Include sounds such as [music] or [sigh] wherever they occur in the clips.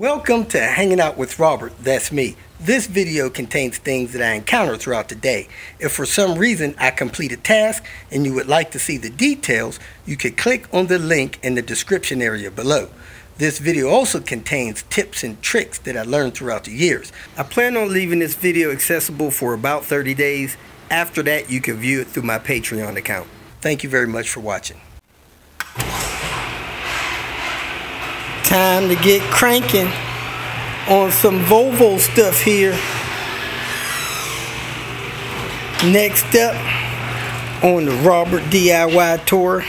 Welcome to Hanging Out with Robert, that's me. This video contains things that I encounter throughout the day. If for some reason I complete a task and you would like to see the details, you can click on the link in the description area below. This video also contains tips and tricks that I learned throughout the years. I plan on leaving this video accessible for about 30 days. After that, you can view it through my Patreon account. Thank you very much for watching. Time to get cranking on some Volvo stuff here. Next up on the Robert DIY tour.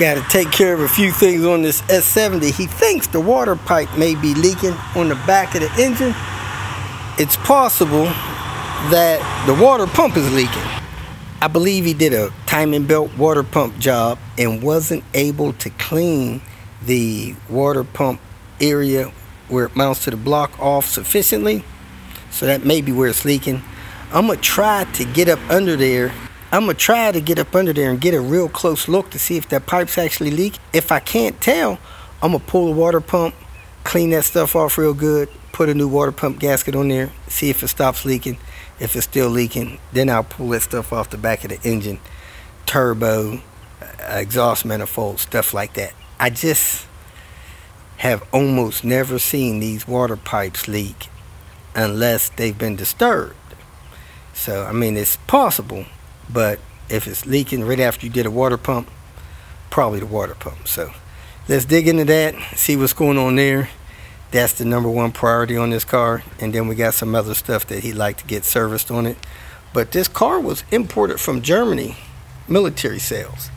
Got to take care of a few things on this S70. He thinks the water pipe may be leaking on the back of the engine. It's possible that the water pump is leaking. I believe he did a timing belt water pump job and wasn't able to clean the water pump area where it mounts to the block off sufficiently. So that may be where it's leaking. I'm going to try to get up under there. I'm going to try to get up under there and get a real close look to see if that pipe's actually leaking. If I can't tell, I'm going to pull the water pump, clean that stuff off real good, put a new water pump gasket on there, see if it stops leaking. If it's still leaking, then I'll pull that stuff off the back of the engine, turbo, uh, exhaust manifold, stuff like that. I just have almost never seen these water pipes leak unless they've been disturbed. So, I mean, it's possible, but if it's leaking right after you did a water pump, probably the water pump. So, let's dig into that, see what's going on there. That's the number one priority on this car. And then we got some other stuff that he'd like to get serviced on it. But this car was imported from Germany, military sales.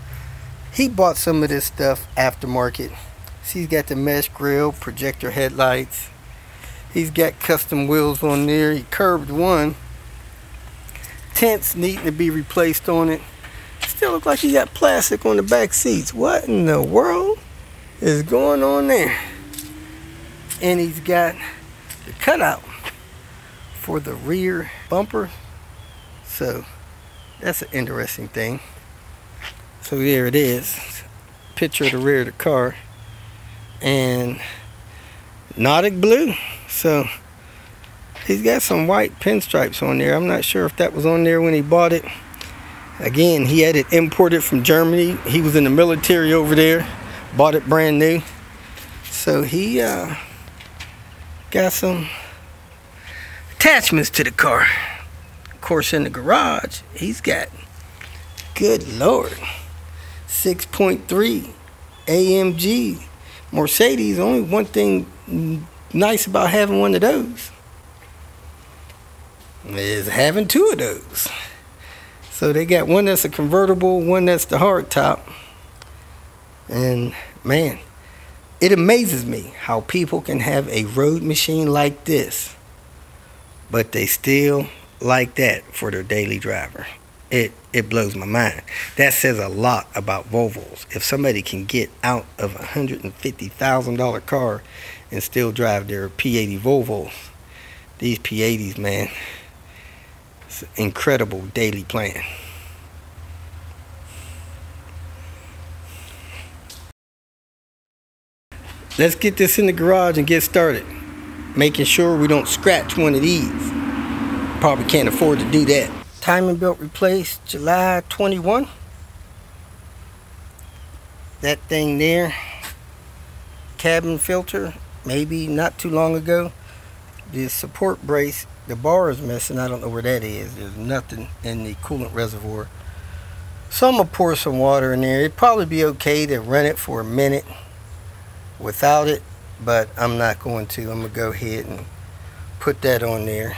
He bought some of this stuff aftermarket. He's got the mesh grill, projector headlights. He's got custom wheels on there. He curved one. Tents needing to be replaced on it. Still look like he got plastic on the back seats. What in the world is going on there? And he's got the cutout for the rear bumper. So that's an interesting thing. So there it is. Picture of the rear of the car. And Nautic blue. So he's got some white pinstripes on there. I'm not sure if that was on there when he bought it. Again, he had it imported from Germany. He was in the military over there. Bought it brand new. So he uh, got some attachments to the car. Of course, in the garage, he's got, good lord. 6.3 AMG Mercedes. Only one thing nice about having one of those is having two of those. So they got one that's a convertible, one that's the hard top. And man, it amazes me how people can have a road machine like this, but they still like that for their daily driver it it blows my mind. That says a lot about Volvos. If somebody can get out of a hundred and fifty thousand dollar car and still drive their P80 Volvos, these P80s, man, it's an incredible daily plan. Let's get this in the garage and get started. Making sure we don't scratch one of these. Probably can't afford to do that timing belt replaced July 21 that thing there cabin filter maybe not too long ago. The support brace the bar is missing. I don't know where that is. There's nothing in the coolant reservoir. So I'm gonna pour some water in there. It'd probably be okay to run it for a minute without it but I'm not going to. I'm gonna go ahead and put that on there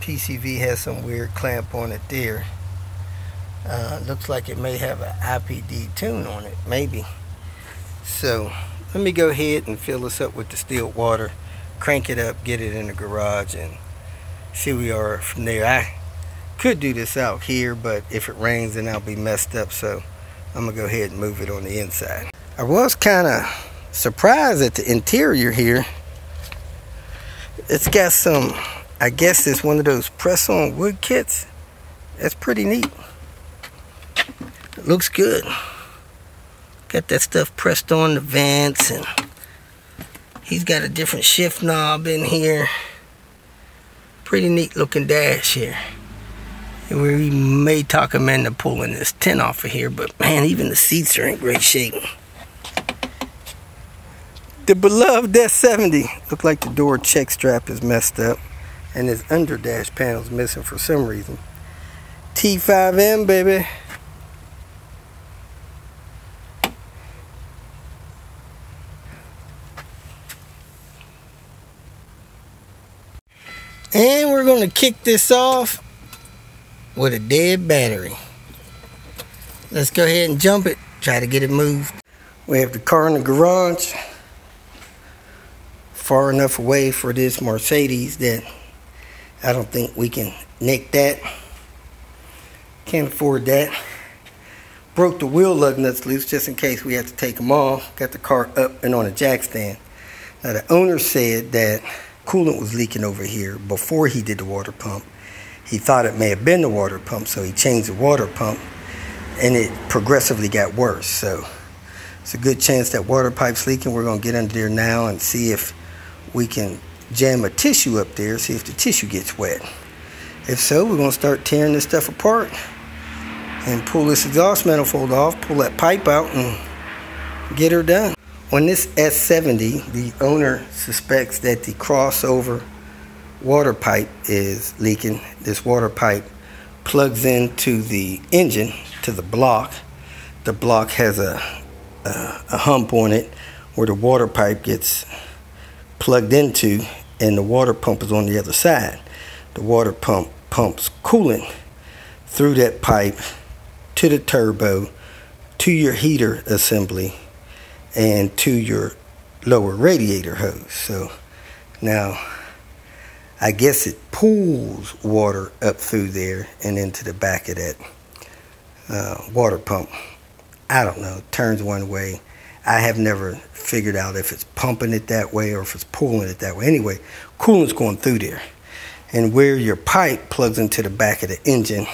PCV has some weird clamp on it there. Uh, looks like it may have an IPD tune on it, maybe. So let me go ahead and fill this up with distilled water, crank it up, get it in the garage, and see where we are from there. I could do this out here, but if it rains, then I'll be messed up. So I'm gonna go ahead and move it on the inside. I was kind of surprised at the interior here. It's got some I guess it's one of those press-on wood kits. That's pretty neat. Looks good. Got that stuff pressed on the vents and He's got a different shift knob in here. Pretty neat looking dash here. We may talk him into pulling this tin off of here, but man, even the seats are in great shape. The beloved S70. Look like the door check strap is messed up and this under dash panel's missing for some reason. T5M, baby. And we're going to kick this off with a dead battery. Let's go ahead and jump it. Try to get it moved. We have the car in the garage. Far enough away for this Mercedes that I don't think we can nick that. Can't afford that. Broke the wheel lug nuts loose just in case we had to take them off. Got the car up and on a jack stand. Now the owner said that coolant was leaking over here before he did the water pump. He thought it may have been the water pump, so he changed the water pump and it progressively got worse. So it's a good chance that water pipe's leaking. We're gonna get under there now and see if we can jam a tissue up there, see if the tissue gets wet. If so, we're gonna start tearing this stuff apart and pull this exhaust manifold off, pull that pipe out and get her done. On this S70, the owner suspects that the crossover water pipe is leaking. This water pipe plugs into the engine, to the block. The block has a, a, a hump on it where the water pipe gets plugged into and the water pump is on the other side. The water pump pumps coolant through that pipe to the turbo, to your heater assembly, and to your lower radiator hose. So now I guess it pulls water up through there and into the back of that uh, water pump. I don't know, turns one way I have never figured out if it's pumping it that way or if it's pulling it that way. Anyway, coolant's going through there. And where your pipe plugs into the back of the engine,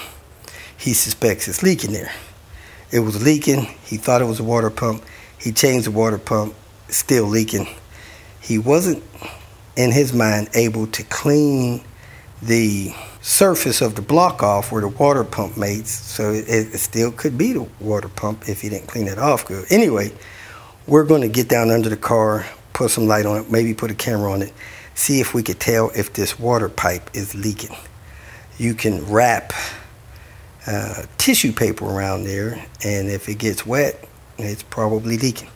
he suspects it's leaking there. It was leaking. He thought it was a water pump. He changed the water pump, still leaking. He wasn't, in his mind, able to clean the surface of the block off where the water pump mates. So it, it still could be the water pump if he didn't clean it off good. Anyway, we're going to get down under the car, put some light on it, maybe put a camera on it, see if we could tell if this water pipe is leaking. You can wrap uh, tissue paper around there, and if it gets wet, it's probably leaking.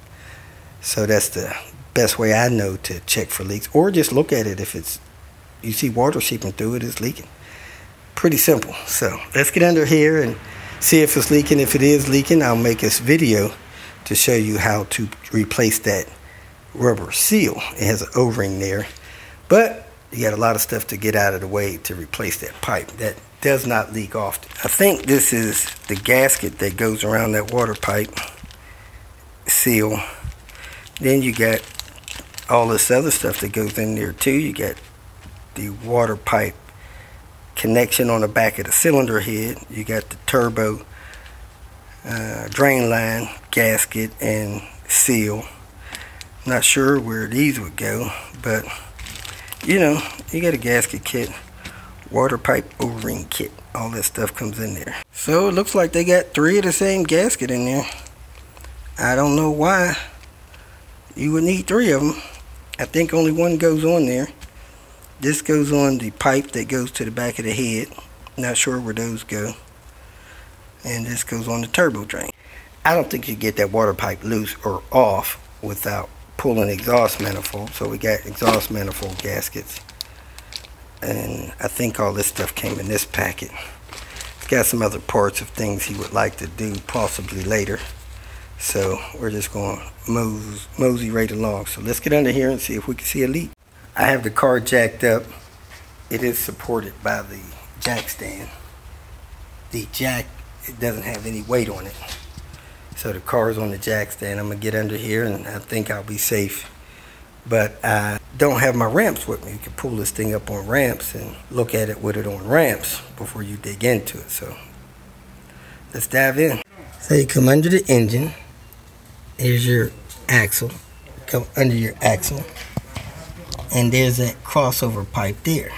So that's the best way I know to check for leaks, or just look at it if it's you see water seeping through it, it's leaking. Pretty simple. So let's get under here and see if it's leaking. If it is leaking, I'll make this video to show you how to replace that rubber seal. It has an O-ring there, but you got a lot of stuff to get out of the way to replace that pipe. That does not leak off. I think this is the gasket that goes around that water pipe seal. Then you got all this other stuff that goes in there too. You got the water pipe connection on the back of the cylinder head. You got the turbo uh, drain line, gasket, and seal. Not sure where these would go, but you know, you got a gasket kit, water pipe O-ring kit. All that stuff comes in there. So it looks like they got three of the same gasket in there. I don't know why you would need three of them. I think only one goes on there. This goes on the pipe that goes to the back of the head. Not sure where those go and this goes on the turbo drain. I don't think you get that water pipe loose or off without pulling exhaust manifold. So we got exhaust manifold gaskets. And I think all this stuff came in this packet. It's got some other parts of things he would like to do possibly later. So we're just going to mosey, mosey right along. So let's get under here and see if we can see a leak. I have the car jacked up. It is supported by the jack stand. The jack it doesn't have any weight on it. So the car is on the jack stand. I'm gonna get under here and I think I'll be safe. But I don't have my ramps with me. You can pull this thing up on ramps and look at it with it on ramps before you dig into it. So let's dive in. So you come under the engine. Here's your axle. Come under your axle. and there's that crossover pipe there.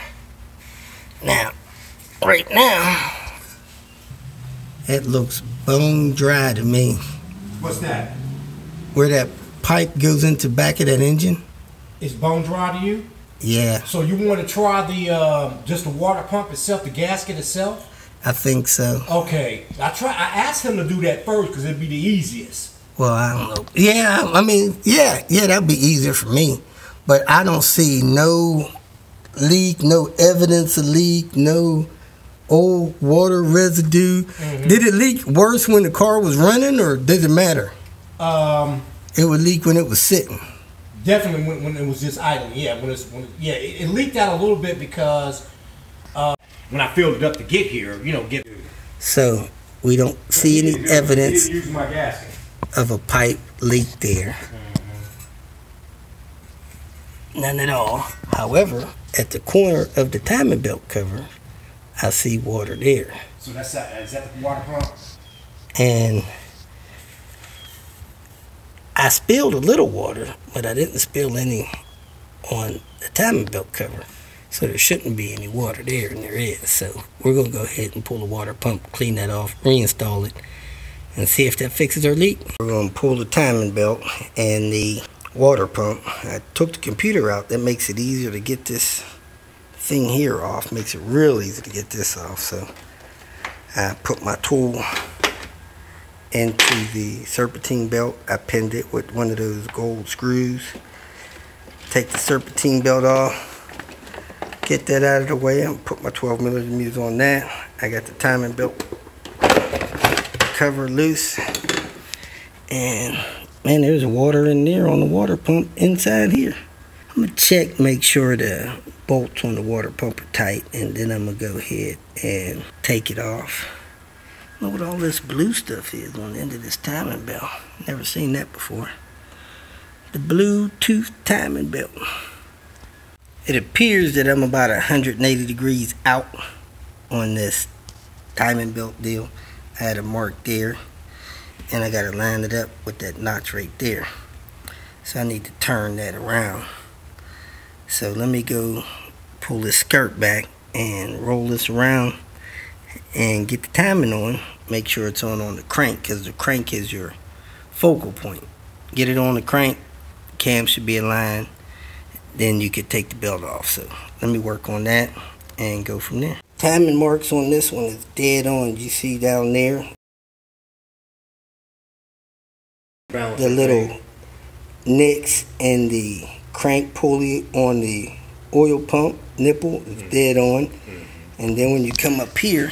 Now, right now, it looks bone dry to me. What's that? Where that pipe goes into back of that engine? It's bone dry to you? Yeah, So you want to try the uh, just the water pump itself, the gasket itself? I think so. Okay. I try. I asked him to do that first because it'd be the easiest. Well, I don't know. Yeah, I mean, yeah, yeah, that'd be easier for me. But I don't see no leak, no evidence of leak, no old water residue. Did it leak worse when the car was running, or does it matter? Um, It would leak when it was sitting. definitely when, when it was just idle. Yeah, when it's when yeah, it, it leaked out a little bit because uh, when I filled it up to get here, you know, get So we don't see any evidence Use my gasket. of a pipe leak there. None at all. However, at the corner of the timing belt cover, I see water there. So that's that. Is that the water pump? And I spilled a little water, but I didn't spill any on the timing belt cover. So there shouldn't be any water there, and there is. So we're going to go ahead and pull the water pump, clean that off, reinstall it, and see if that fixes our leak. We're going to pull the timing belt and the water pump. I took the computer out. That makes it easier to get this thing here off. Makes it real easy to get this off. So I put my tool into the serpentine belt. I pinned it with one of those gold screws. Take the serpentine belt off. Get that out of the way. and put my 12 millimeters on that. I got the timing belt cover loose. And man, there's water in there on the water pump inside here. I'm gonna check, make sure the bolts on the water pump are tight, and then I'm gonna go ahead and take it off. Look what all this blue stuff is on the end of this timing belt. Never seen that before. The Bluetooth timing belt. It appears that I'm about 180 degrees out on this timing belt deal. I had a mark there, and I got to line it up with that notch right there. So I need to turn that around. So let me go pull this skirt back and roll this around and get the timing on. Make sure it's on on the crank because the crank is your focal point. Get it on the crank, cam should be aligned. Then you could take the belt off. So let me work on that and go from there. Timing marks on this one is dead on. You see down there the little nicks and the crank pulley on the oil pump nipple is mm-hmm. dead on. Mm-hmm. And then when you come up here,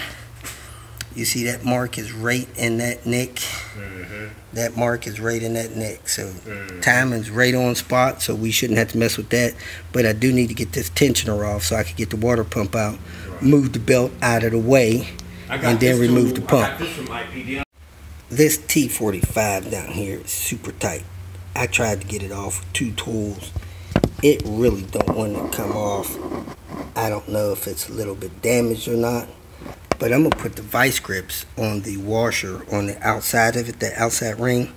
you see that mark is right in that nick. Mm-hmm. That mark is right in that neck. So timing's right on spot, so we shouldn't have to mess with that. But I do need to get this tensioner off so I can get the water pump out, move the belt out of the way, and then remove the pump. this from IPD. This T45 down here is super tight. I tried to get it off with two tools. It really don't want to come off. I don't know if it's a little bit damaged or not. But I'm going to put the vice grips on the washer on the outside of it, the outside ring,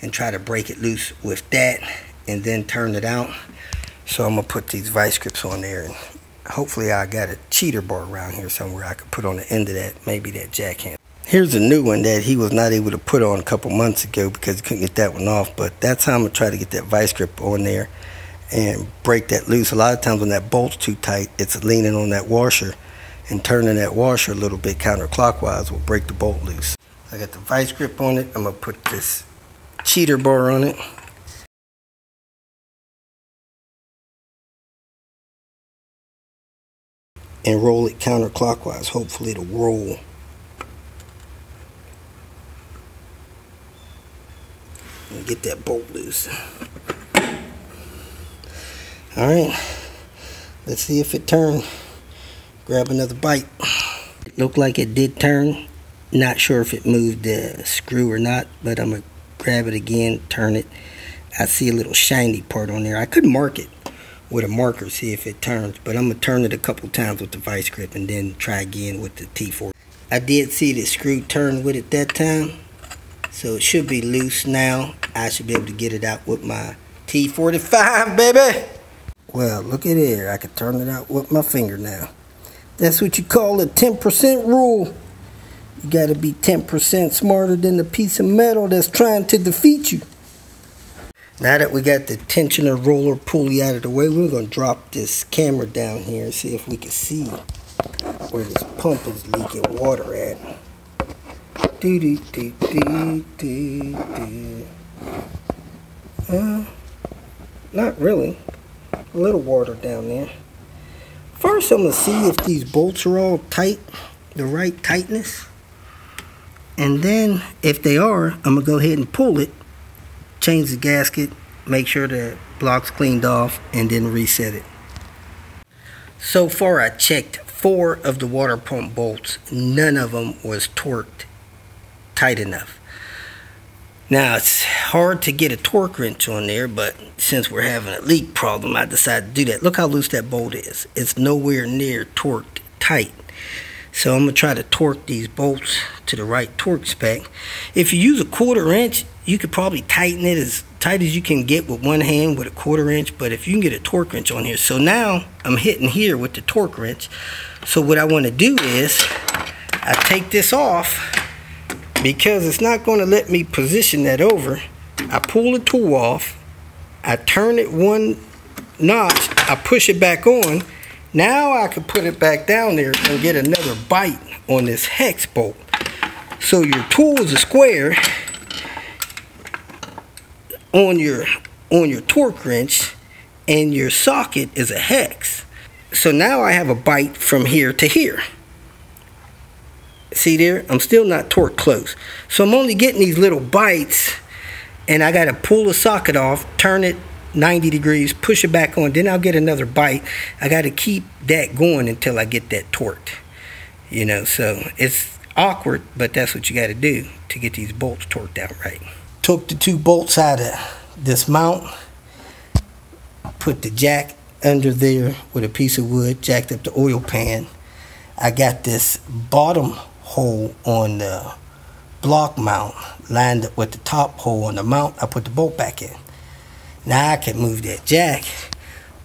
and try to break it loose with that and then turn it out. So I'm going to put these vice grips on there and hopefully I got a cheater bar around here somewhere I could put on the end of that, maybe that jackhammer. Here's a new one that he was not able to put on a couple months ago because he couldn't get that one off. But that's how I'm gonna try to get that vice grip on there and break that loose. A lot of times when that bolt's too tight, it's leaning on that washer and turning that washer a little bit counterclockwise will break the bolt loose. I got the vice grip on it. I'm gonna put this cheater bar on it. And roll it counterclockwise. Hopefully it'll roll. and get that bolt loose. All right, let's see if it turned. Grab another bite. It looked like it did turn. Not sure if it moved the screw or not, but I'm gonna grab it again, turn it. I see a little shiny part on there. I could mark it with a marker, see if it turns, but I'm gonna turn it a couple times with the vice grip and then try again with the T4. I did see the screw turn with it that time, so it should be loose now. I should be able to get it out with my T45, baby. Well, look at here. I can turn it out with my finger now. That's what you call the 10% rule. You got to be 10% smarter than the piece of metal that's trying to defeat you. Now that we got the tensioner roller pulley out of the way, we're going to drop this camera down here and see if we can see where this pump is leaking water at. Do do do do do do. Uh, not really. A little water down there. First, I'm going to see if these bolts are all tight, the right tightness. And then, if they are, I'm going to go ahead and pull it, change the gasket, make sure the block's cleaned off, and then reset it. So far, I checked four of the water pump bolts. None of them was torqued tight enough. Now it's hard to get a torque wrench on there, but since we're having a leak problem, I decided to do that. Look how loose that bolt is. It's nowhere near torqued tight. So I'm to try to torque these bolts to the right torque spec. If you use a quarter inch, you could probably tighten it as tight as you can get with one hand with a quarter inch. But if you can get a torque wrench on here. So now I'm hitting here with the torque wrench. So what I want to do is I take this off because it's not going to let me position that over. I pull the tool off. I turn it one notch. I push it back on. Now I can put it back down there and get another bite on this hex bolt. So your tool is a square on your on your torque wrench and your socket is a hex. So now I have a bite from here to here See there? I'm still not torque close. So I'm only getting these little bites and I got to pull the socket off, turn it 90 degrees, push it back on, then I'll get another bite. I got to keep that going until I get that torqued. You know, so it's awkward, but that's what you got to do to get these bolts torqued out right. Took the two bolts out of this mount, put the jack under there with a piece of wood, jacked up the oil pan. I got this bottom hole on the block mount lined up with the top hole on the mount. I put the bolt back in. Now I can move that jack,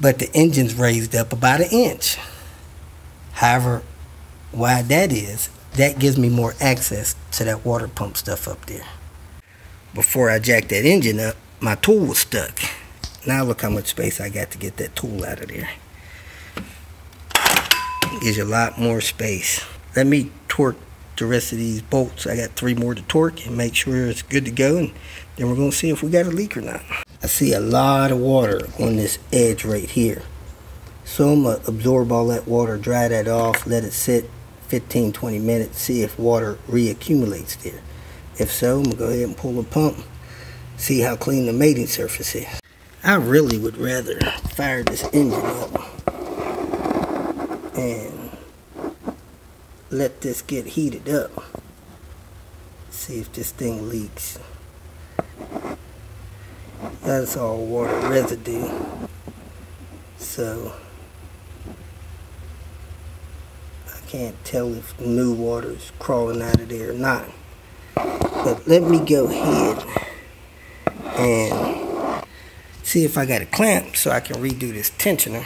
but the engine's raised up about an inch. However wide that is, that gives me more access to that water pump stuff up there. Before I jacked that engine up, my tool was stuck. Now look how much space I got to get that tool out of there. Gives you a lot more space. Let me torque the rest of these bolts. I got three more to torque and make sure it's good to go. And then we're going to see if we got a leak or not. I see a lot of water on this edge right here. So I'm going to absorb all that water, dry that off, let it sit 15, 20 minutes, see if water reaccumulates there. If so, I'm going to go ahead and pull the pump, see how clean the mating surface is. I really would rather fire this engine up and let this get heated up. See if this thing leaks. That's all water residue. So I can't tell if new water is crawling out of there or not. But let me go ahead and see if I got a clamp so I can redo this tensioner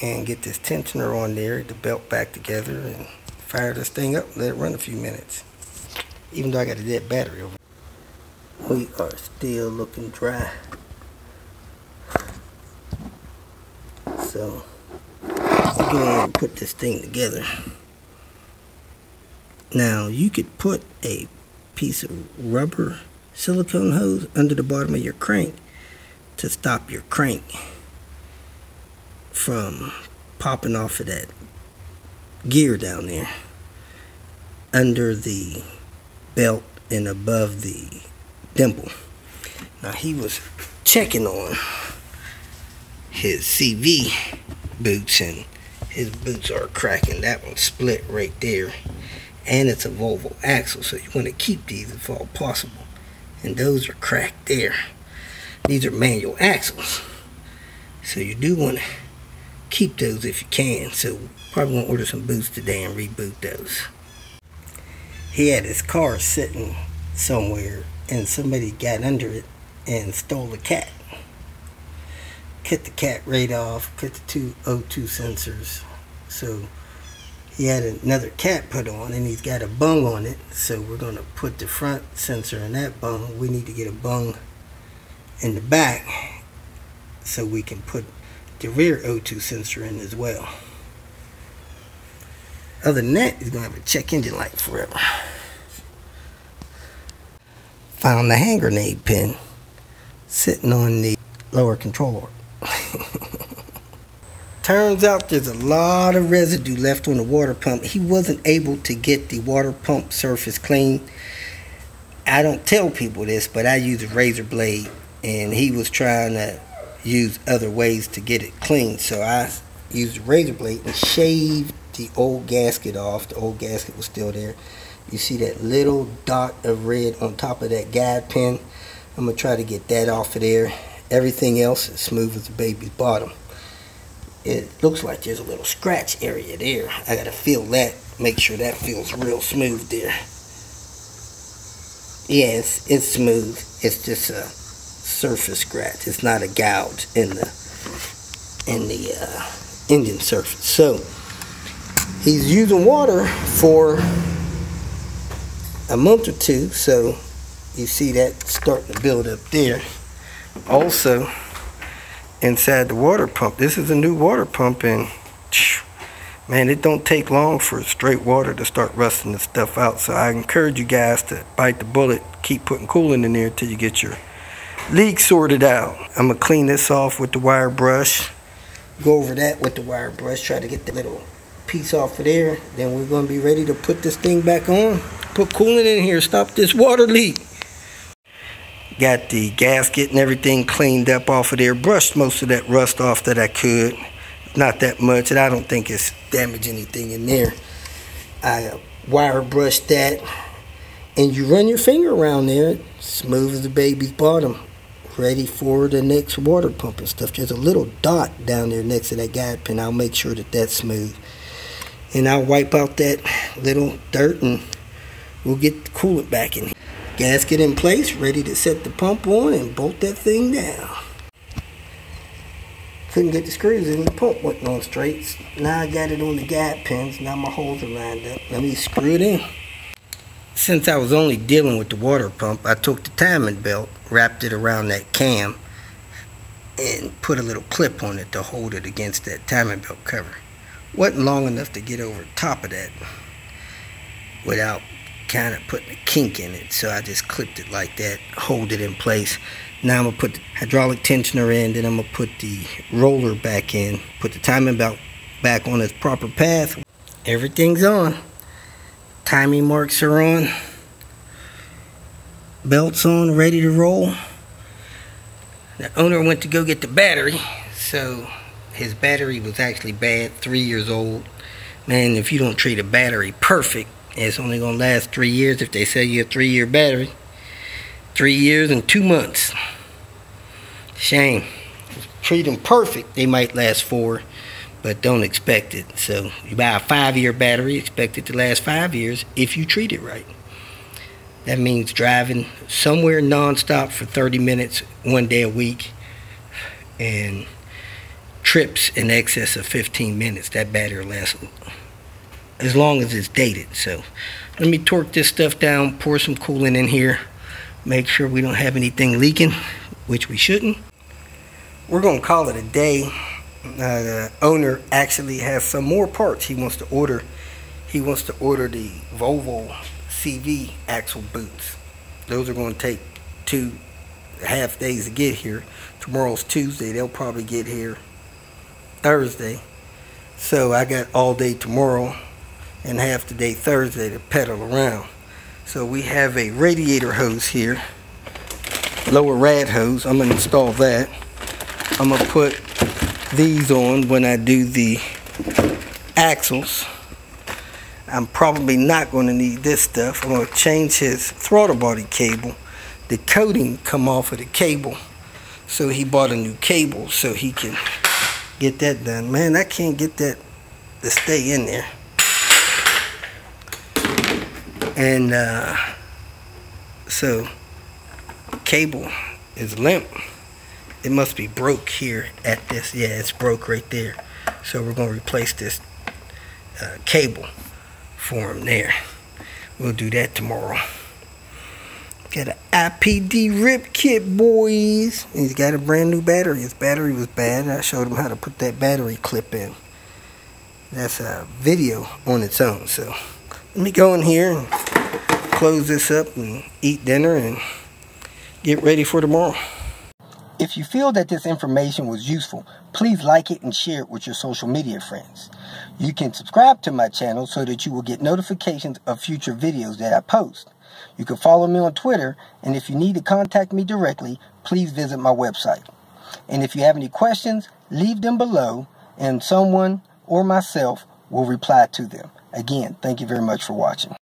and get this tensioner on there, the belt back together, and fire this thing up, let it run a few minutes. Even though I got a dead battery over. We are still looking dry. So, I'll go ahead and put this thing together. Now, you could put a piece of rubber silicone hose under the bottom of your crank to stop your crank from popping off of that gear down there under the belt and above the dimple. Now he was checking on his CV boots and his boots are cracking. That one split right there. And it's a Volvo axle, so you want to keep these if all possible. And those are cracked there. These are manual axles. So you do want to keep those if you can. So probably gonna order some boots today and reboot those. He had his car sitting somewhere and somebody got under it and stole the cat. cut the cat right off, cut the two O2 sensors. So he had another cat put on and he's got a bung on it. So we're gonna put the front sensor in that bung. We need to get a bung in the back so we can put the rear O2 sensor in as well. Other than that, he's gonna have a check engine light forever. Found the hand grenade pin sitting on the lower control arm. [laughs] Turns out there's a lot of residue left on the water pump. He wasn't able to get the water pump surface clean. I don't tell people this, but I use a razor blade and he was trying to use other ways to get it clean. So I used a razor blade and shaved the old gasket off. The old gasket was still there. You see that little dot of red on top of that guide pin. I'm going to try to get that off of there. Everything else is smooth as a baby's bottom. It looks like there's a little scratch area there. I got to feel that. Make sure that feels real smooth there. Yes, it's smooth. It's just a surface scratch. It's not a gouge in the in the uh, engine surface. So he's using water for a month or two. So you see that starting to build up there. Also, inside the water pump, this is a new water pump, and man, it don't take long for straight water to start rusting the stuff out. So I encourage you guys to bite the bullet, keep putting coolant in there until you get your leak sorted out. I'm gonna clean this off with the wire brush. Go over that with the wire brush, try to get the little piece off of there. Then we're gonna be ready to put this thing back on. Put coolant in here, stop this water leak. Got the gasket and everything cleaned up off of there. Brushed most of that rust off that I could. Not that much, and I don't think it's damaged anything in there. I uh, wire brushed that, and you run your finger around there, smooth as the baby's bottom ready for the next water pump and stuff. There's a little dot down there next to that guide pin. I'll make sure that that's smooth. And I'll wipe out that little dirt and we'll get the coolant back in. Gasket in place, ready to set the pump on and bolt that thing down. Couldn't get the screws in, the pump wasn't on straight. Now I got it on the guide pins, now my holes are lined up. Let me screw it in. Since I was only dealing with the water pump, I took the timing belt, wrapped it around that cam, and put a little clip on it to hold it against that timing belt cover. Wasn't long enough to get over top of that without kind of putting a kink in it. So I just clipped it like that, hold it in place. Now I'm to put the hydraulic tensioner in, then I'm to put the roller back in, put the timing belt back on its proper path. Everything's on. Timing marks are on. Belts on, ready to roll. The owner went to go get the battery, so his battery was actually bad, three years old. Man, if you don't treat a battery perfect, it's only gonna last three years if they sell you a three-year battery. Three years and two months. Shame. Treat them perfect, they might last four but don't expect it. So you buy a five-year battery, expect it to last five years if you treat it right. That means driving somewhere nonstop for 30 minutes one day a week and trips in excess of 15 minutes. That battery lasts as long as it's dated. So let me torque this stuff down, pour some coolant in here, make sure we don't have anything leaking, which we shouldn't. We're going to call it a day the owner actually has some more parts he wants to order. He wants to order the Volvo CV axle boots. Those are going to take two half days to get here. Tomorrow's Tuesday. They'll probably get here Thursday. So I got all day tomorrow and half the day Thursday to pedal around. So we have a radiator hose here, lower rad hose. I'm going to install that. I'm going to put these on when I do the axles. I'm probably not going to need this stuff. I'm going to change his throttle body cable. The coating come off of the cable. So he bought a new cable so he can get that done. Man, I can't get that to stay in there. And uh, so cable is limp. It must be broke here at this. Yeah, it's broke right there. So we're going to replace this uh, cable for him there. We'll do that tomorrow. Got an IPD rip kit, boys. He's got a brand new battery. His battery was bad. I showed him how to put that battery clip in. That's a video on its own. So let me go in here and close this up and eat dinner and get ready for tomorrow. If you feel that this information was useful, please like it and share it with your social media friends. You can subscribe to my channel so that you will get notifications of future videos that I post. You can follow me on Twitter, and if you need to contact me directly, please visit my website. And if you have any questions, leave them below, and someone or myself will reply to them. Again, thank you very much for watching.